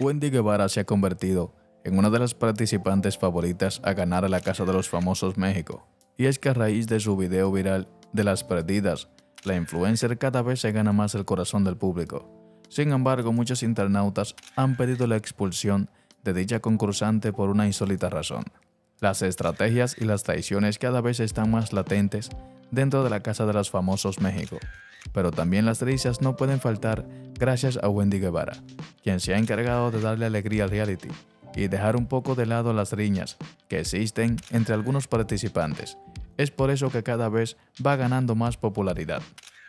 Wendy Guevara se ha convertido en una de las participantes favoritas a ganar a la Casa de los Famosos México. Y es que a raíz de su video viral de las perdidas, la influencer cada vez se gana más el corazón del público. Sin embargo, muchos internautas han pedido la expulsión de dicha concursante por una insólita razón. Las estrategias y las traiciones cada vez están más latentes dentro de la Casa de los Famosos México, pero también las delicias no pueden faltar gracias a Wendy Guevara, quien se ha encargado de darle alegría al reality y dejar un poco de lado las riñas que existen entre algunos participantes. Es por eso que cada vez va ganando más popularidad,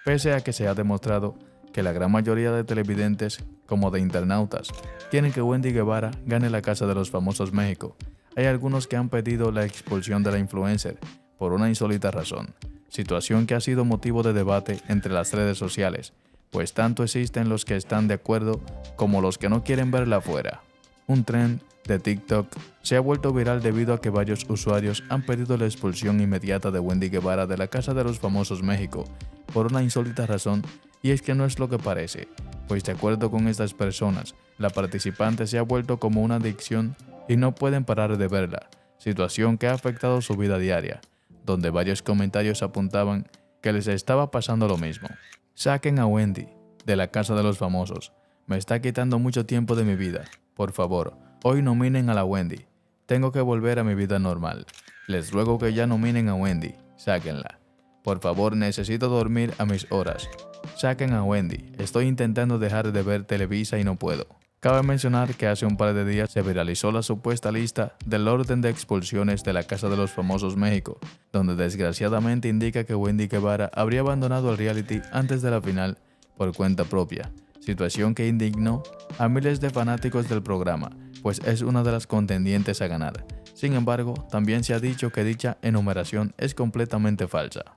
pese a que se ha demostrado que la gran mayoría de televidentes, como de internautas, quieren que Wendy Guevara gane la Casa de los Famosos México. Hay algunos que han pedido la expulsión de la influencer por una insólita razón, situación que ha sido motivo de debate entre las redes sociales, pues tanto existen los que están de acuerdo como los que no quieren verla fuera. Un tren de TikTok se ha vuelto viral debido a que varios usuarios han pedido la expulsión inmediata de Wendy Guevara de la Casa de los Famosos México por una insólita razón y es que no es lo que parece, pues de acuerdo con estas personas, la participante se ha vuelto como una adicción y no pueden parar de verla, situación que ha afectado su vida diaria, donde varios comentarios apuntaban que les estaba pasando lo mismo. Saquen a Wendy de la Casa de los Famosos, me está quitando mucho tiempo de mi vida, por favor, Hoy nominen a la Wendy. Tengo que volver a mi vida normal. Les ruego que ya nominen a Wendy. Sáquenla. Por favor, necesito dormir a mis horas. Saquen a Wendy. Estoy intentando dejar de ver Televisa y no puedo. Cabe mencionar que hace un par de días se viralizó la supuesta lista del orden de expulsiones de la Casa de los Famosos México, donde desgraciadamente indica que Wendy Guevara habría abandonado el reality antes de la final por cuenta propia, situación que indignó a miles de fanáticos del programa, pues es una de las contendientes a ganar. Sin embargo, también se ha dicho que dicha enumeración es completamente falsa.